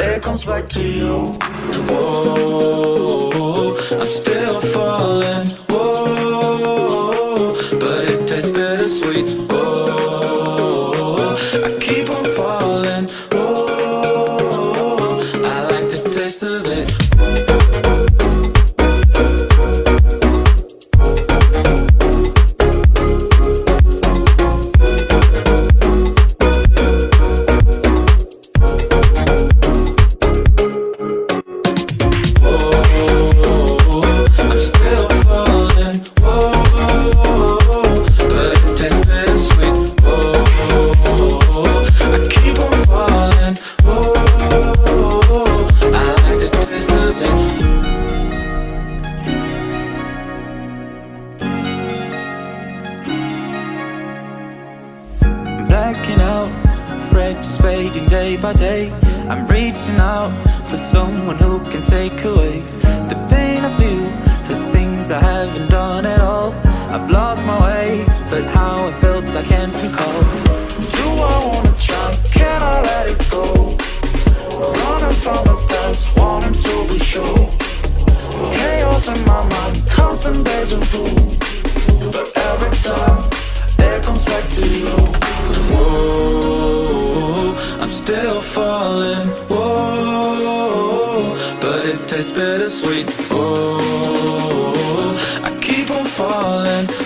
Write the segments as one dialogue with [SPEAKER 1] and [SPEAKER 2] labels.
[SPEAKER 1] it comes back to you. Whoa, by day. I'm reaching out for someone who can take away the pain I feel, the things I haven't done at all. I've lost my way, but how it felt I can't falling. Whoa, but it tastes bittersweet. Whoa, I keep on falling.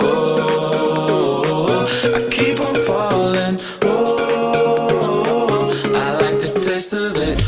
[SPEAKER 1] Oh, oh, taste of it.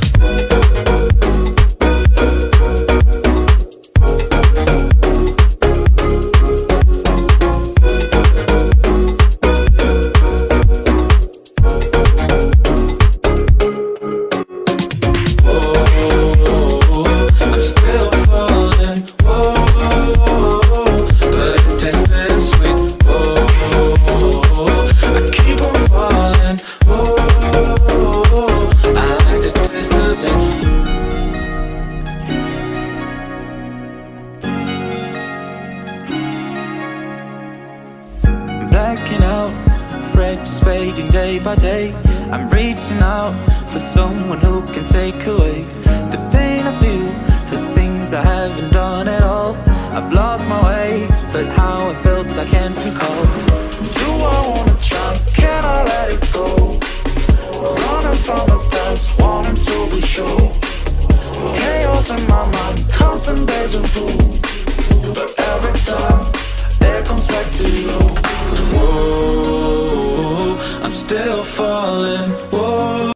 [SPEAKER 1] day. I'm reaching out for someone who can take away The pain I feel, the things I haven't done at all. I've lost my way, but how I felt I can't recall. Do I wanna try, can I let it go? Running from the past, wanting to be sure. Chaos in my mind, constant deja vu. But every time, there comes back to you.